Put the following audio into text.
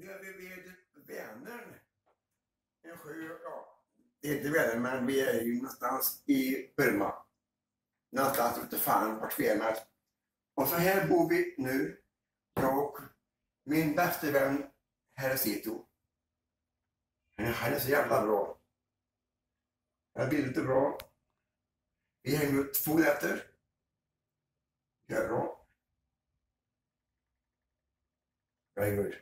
Nu är vi vid Vänern. En sjö, ja. Det är inte Vänern, men vi är ju någonstans i Burma. Någonstans ute fan vart vi är med. Och så här bor vi nu. Jag och min bästa vän Heresito. Han är så jävla bra. Det blir lite bra. Vi hänger ut två nätter. Gör bra. Very good.